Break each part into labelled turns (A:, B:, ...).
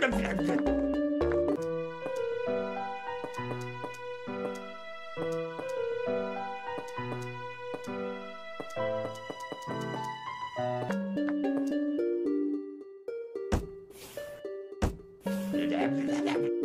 A: حاجة في حتتها Yeah, yeah, yeah.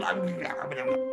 A: 来不及了不行不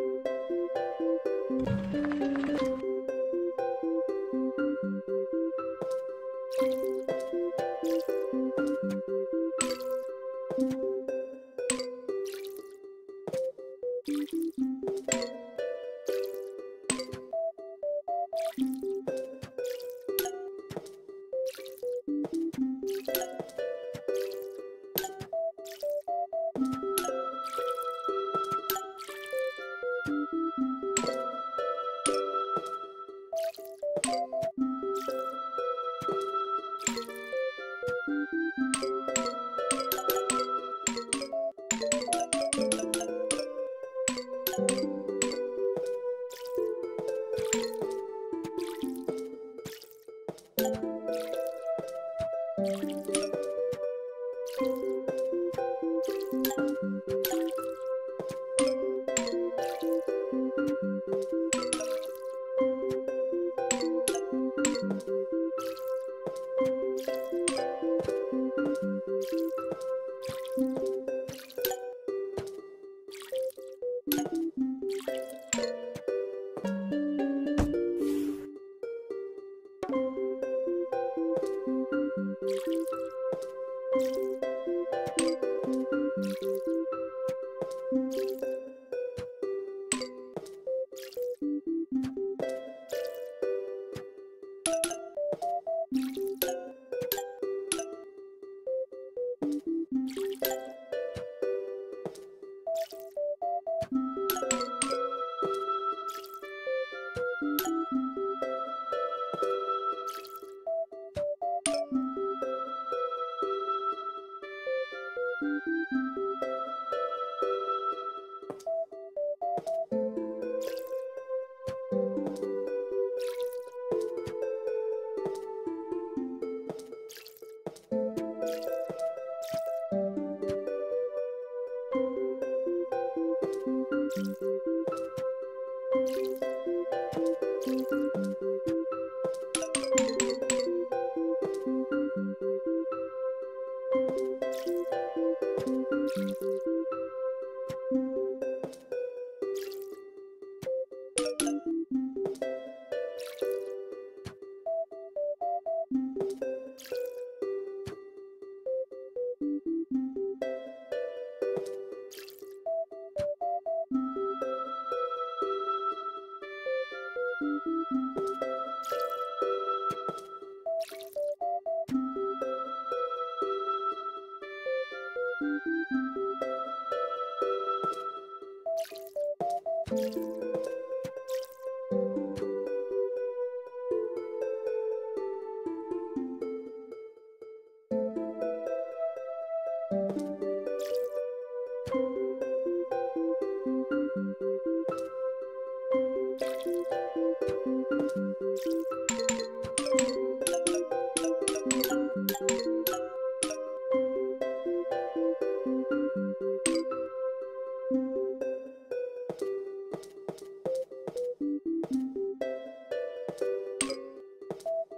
A: うん。